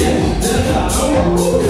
Yeah.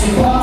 지금